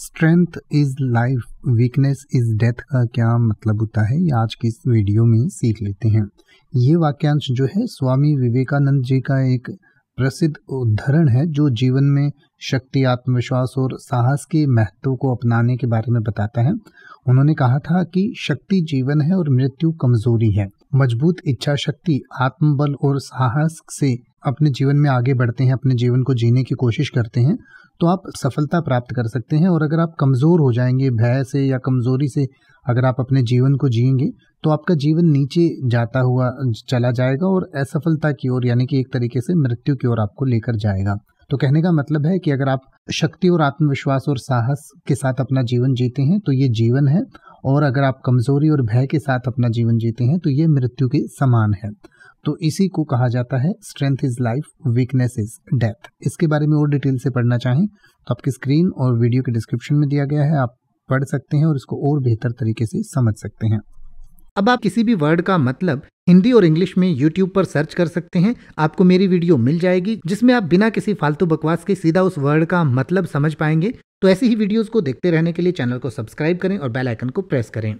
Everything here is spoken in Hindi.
Strength is life, weakness is death का क्या मतलब होता है? ये आज की इस वीडियो में सीख लेते हैं। ये वाक्यांश जो है, स्वामी विवेकानंद जी का एक प्रसिद्ध उदाहरण है, जो जीवन में शक्ति, आत्मविश्वास और साहस के महत्व को अपनाने के बारे में बताता है। उन्होंने कहा था कि शक्ति जीवन है और मृत्यु कमज़ोरी है। मज़बूत इच्छा शक्ति आत्मबल और साहस से अपने जीवन में आगे बढ़ते हैं, अपने जीवन को जीने की कोशिश करते हैं तो आप सफलता प्राप्त कर सकते हैं और अगर आप कमज़ोर हो जाएँगे, भय से या कमज़ोरी से अगर आप अपने जीवन को जियेंगे तो आपका जीवन नीचे जाता हुआ चला जाएगा और असफलता की ओर यानी कि एक तरीके से मृत्यु की ओर आपको लेकर जाएगा। तो कहने का मतलब है कि अगर आप शक्ति और आत्मविश्वास और साहस के साथ अपना जीवन जीते हैं तो ये जीवन है और अगर आप कमज़ोरी और भय के साथ अपना जीवन जीते हैं तो ये मृत्यु के समान है। तो इसी को कहा जाता है strength is life weakness is death इसके बारे में और डिटेल से पढ़ना चाहें तो आपकी स्क्रीन और वीडियो के डिस्क्रिप्शन में दिया गया है, आप पढ़ सकते हैं और इसको और बेहतर तरीके से समझ सकते हैं। अब आप किसी भी वर्ड का मतलब हिंदी और इंग्लिश में यूट्यूब पर सर्च कर सकते हैं। आपको मेरी वीडियो मिल जाएगी, जिसमें आप बिना किसी फालतू बकवास के सीधा उस वर्ड का मतलब समझ पाएँगे। तो ऐसी ही वीडियोस को देखते रहने के लिए चैनल को सब्सक्राइब करें और बेल आइकन को प्रेस करें।